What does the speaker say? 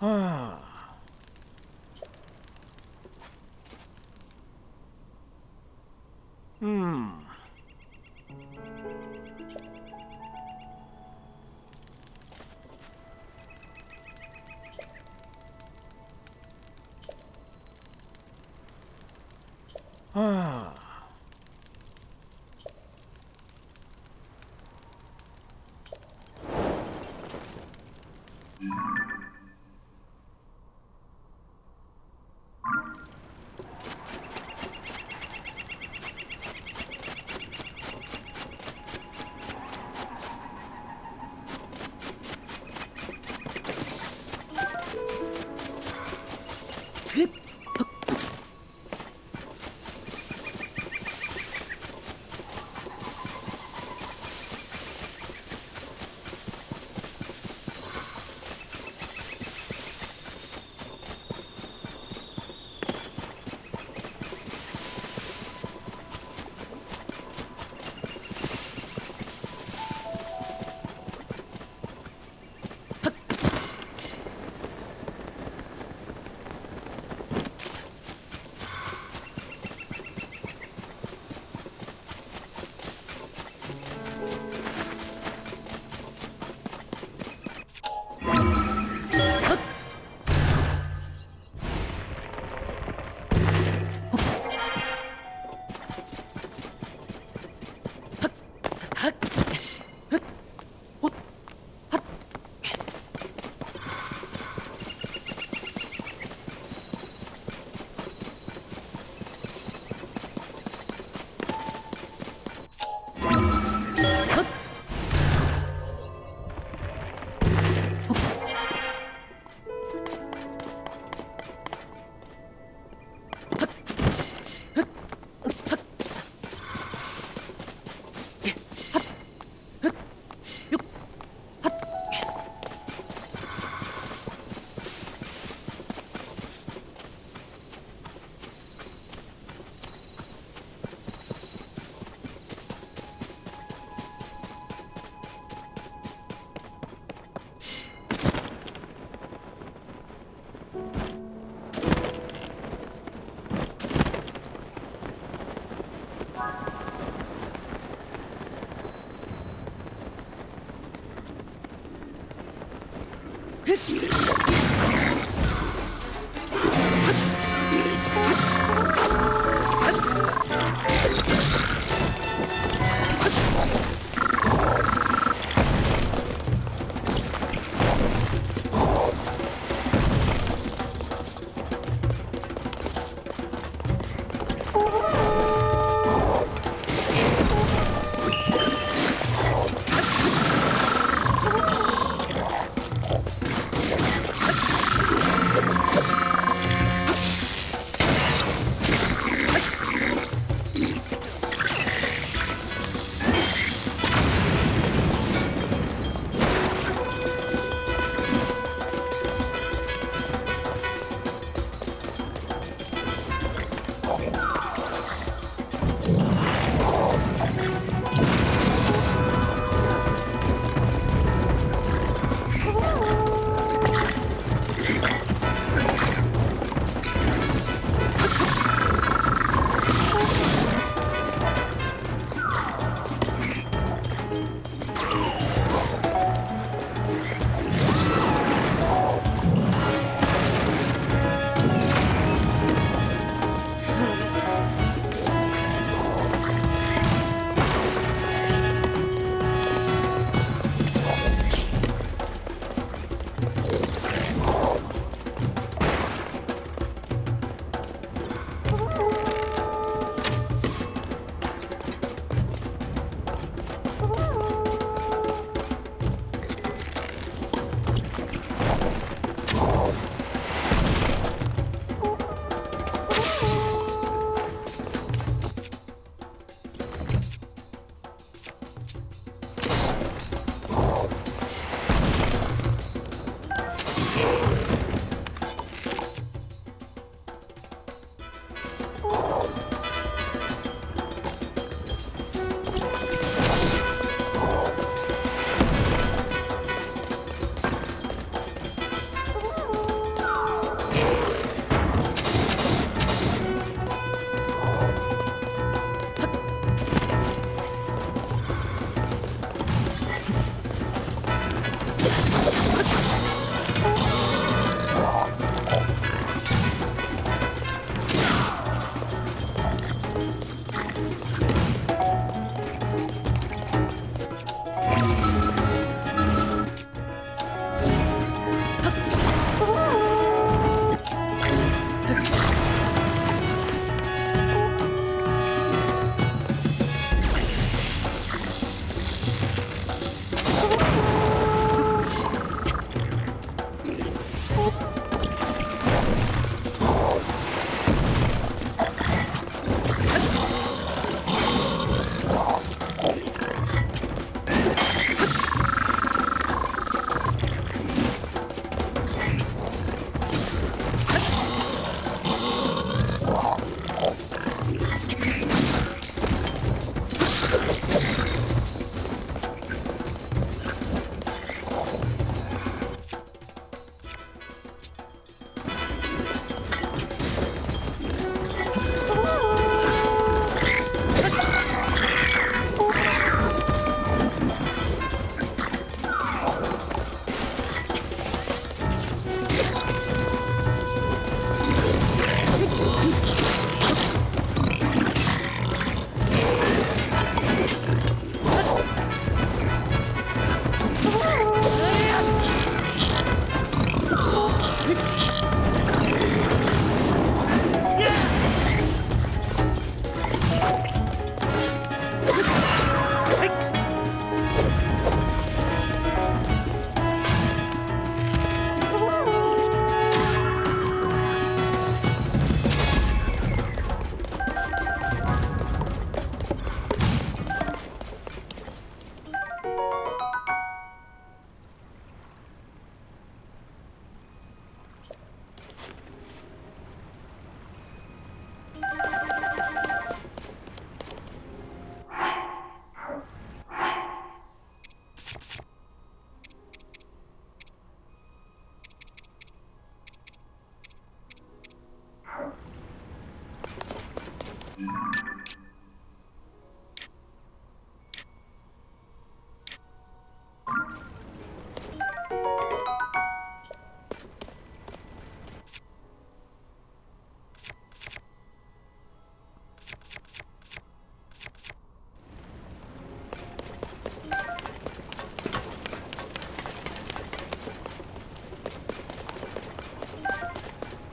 Ah. Hmm. Ah. Hit me!